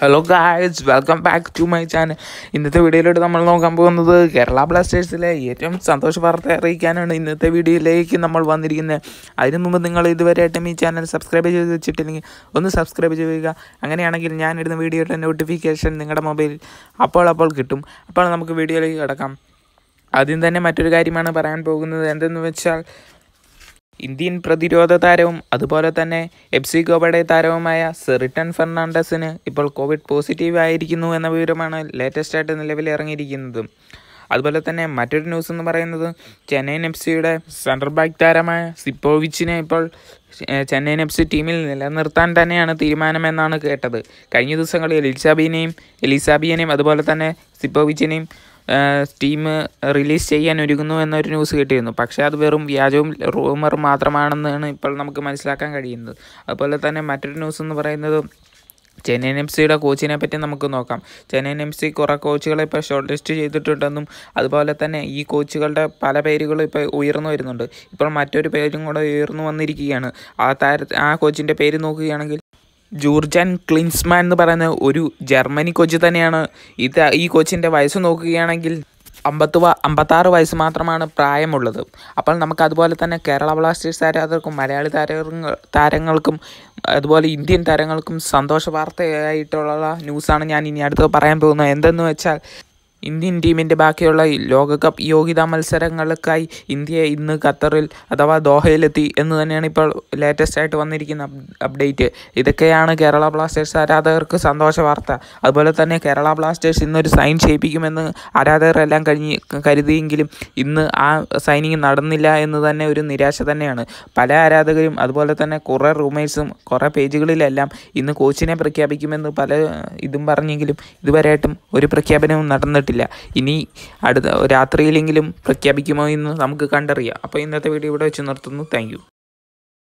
Hello guys welcome back to my channel ഇന്നത്തെ വീഡിയോയിലോട്ട് നമ്മൾ നോക്കാൻ പോകുന്നത് കേരള ബ്ലാസ്റ്റേഴ്സിലെ ഏറ്റവും സന്തോഷ വാർത്ത അറിയിക്കാനാണ് ഇന്നത്തെ വീഡിയോയിലേക്ക് നമ്മൾ വന്നിരിക്കുന്നത്. അതിനു മുമ്പ് നിങ്ങൾ ഇതുവരെയായിട്ടും ഈ ചാനൽ സബ്സ്ക്രൈബ് ചെയ്ത് വെച്ചിട്ടില്ലെങ്കിൽ ഒന്ന് സബ്സ്ക്രൈബ് ചെയ്യുക. അങ്ങനെയാണെങ്കിൽ ഞാനിടുന്ന വീഡിയോയുടെ നോട്ടിഫിക്കേഷൻ നിങ്ങളുടെ മൊബൈലിൽ അപ്പോൾ അപ്പോൾ കിട്ടും. അപ്പോൾ നമുക്ക് വീഡിയോയിലേക്ക് കിടക്കാം. ആദ്യം തന്നെ മറ്റൊരു കാര്യമാണ് പറയാൻ പോകുന്നത്. എന്തെന്ന് വെച്ചാൽ ഇന്ത്യൻ പ്രതിരോധ താരവും അതുപോലെ തന്നെ എഫ് സി താരവുമായ സെറിട്ടൺ ഫെർണാണ്ടസിന് ഇപ്പോൾ കോവിഡ് പോസിറ്റീവ് ആയിരിക്കുന്നു എന്ന വിവരമാണ് ലേറ്റസ്റ്റ് ആയിട്ട് നിലവിൽ ഇറങ്ങിയിരിക്കുന്നത്. അതുപോലെ തന്നെ മറ്റൊരു ന്യൂസ് എന്ന് പറയുന്നത് ചെന്നൈയിൻ എഫ് സിയുടെ സെൻട്രൽ ബാക്ക് താരമായ സിപ്പോവിച്ചിനെ ഇപ്പോൾ ചെന്നൈയിൻ എഫ് സി ടീമിൽ നിലനിർത്താൻ തന്നെയാണ് തീരുമാനമെന്നാണ് കേട്ടത്. കഴിഞ്ഞ ദിവസങ്ങളിൽ എലിസാബിനെയും എലിസാബിയനെയും അതുപോലെ തന്നെ സിപ്പോവിച്ചിനെയും ടീം റിലീസ് ചെയ്യാൻ ഒരുങ്ങുന്നു എന്നൊരു ന്യൂസ് കിട്ടിയിരുന്നു. പക്ഷേ അത് വെറും വ്യാജവും റൂമറും മാത്രമാണെന്നാണ് ഇപ്പോൾ നമുക്ക് മനസ്സിലാക്കാൻ കഴിയുന്നത്. അതുപോലെ തന്നെ മറ്റൊരു ന്യൂസ് എന്ന് പറയുന്നത് ചെന്നൈയിൻ എം സിയുടെ കോച്ചിനെ പറ്റി നമുക്ക് നോക്കാം. ചെന്നൈയിൻ എം സി കുറേ കോച്ചുകളെ ഇപ്പോൾ ഷോർട്ട് ലിസ്റ്റ് ചെയ്തിട്ടുണ്ടെന്നും അതുപോലെ തന്നെ ഈ കോച്ചുകളുടെ പല പേരുകളും ഇപ്പോൾ ഉയർന്നു വരുന്നുണ്ട്. ഇപ്പോൾ മറ്റൊരു പേരും കൂടെ ഉയർന്നു വന്നിരിക്കുകയാണ്. ആ താര ആ കോച്ചിന്റെ പേര് നോക്കുകയാണെങ്കിൽ ജൂർജൻ ക്ലിൻസ്മാൻ എന്ന് പറയുന്ന ഒരു ജർമ്മനി കോച്ച് തന്നെയാണ്. ഇത് ഈ കോച്ചിന്റെ വയസ്സ് നോക്കുകയാണെങ്കിൽ അമ്പത്ത് അമ്പത്താറ് വയസ്സ് മാത്രമാണ് പ്രായമുള്ളത്. അപ്പോൾ നമുക്ക് അതുപോലെ തന്നെ കേരള ബ്ലാസ്റ്റേഴ്സ് ആരാധകർക്കും മലയാളി താരങ്ങൾ താരങ്ങൾക്കും അതുപോലെ ഇന്ത്യൻ താരങ്ങൾക്കും സന്തോഷ വാർത്തയായിട്ടുള്ള ന്യൂസാണ് ഞാൻ ഇനി അടുത്ത് പറയാൻ പോകുന്നത്. എന്തെന്ന് വെച്ചാൽ ഇന്ത്യൻ ടീമിന്റെ ബാക്കിയുള്ള ലോകകപ്പ് യോഗ്യതാ മത്സരങ്ങൾക്കായി ഇന്ത്യ ഇന്ന് ഖത്തറിൽ അഥവാ ദോഹയിലെത്തി എന്ന് തന്നെയാണ് ഇപ്പോൾ ലേറ്റസ്റ്റ് ആയിട്ട് വന്നിരിക്കുന്ന അപ്ഡേറ്റ് ഇതൊക്കെയാണ് കേരള ബ്ലാസ്റ്റേഴ്സ് ആരാധകർക്ക് സന്തോഷ വാർത്ത. അതുപോലെ തന്നെ കേരള ബ്ലാസ്റ്റേഴ്സ് ഇന്നൊരു സൈൻ ചെയ്യിപ്പിക്കുമെന്ന് ആരാധകരെല്ലാം കഴിഞ്ഞ് കരുതിയെങ്കിലും ഇന്ന് ആ സൈനിങ് നടന്നില്ല എന്ന് തന്നെ ഒരു നിരാശ തന്നെയാണ്. പല ആരാധകരും അതുപോലെ തന്നെ കുറേ റൂമേഴ്സും കുറേ പേജുകളിലെല്ലാം ഇന്ന് കോച്ചിനെ പ്രഖ്യാപിക്കുമെന്ന് പല ഇതും പറഞ്ഞെങ്കിലും ഇതുവരെയായിട്ടും ഒരു പ്രഖ്യാപനവും നടന്നിട്ടില്ല. ഇനി അടുത്ത രാത്രിയിലെങ്കിലും പ്രഖ്യാപിക്കുമോ എന്ന് നമുക്ക് കണ്ടറിയാം. അപ്പോൾ ഇന്നത്തെ വീഡിയോ ഇവിടെ വെച്ച് നിർത്തുന്നു. താങ്ക്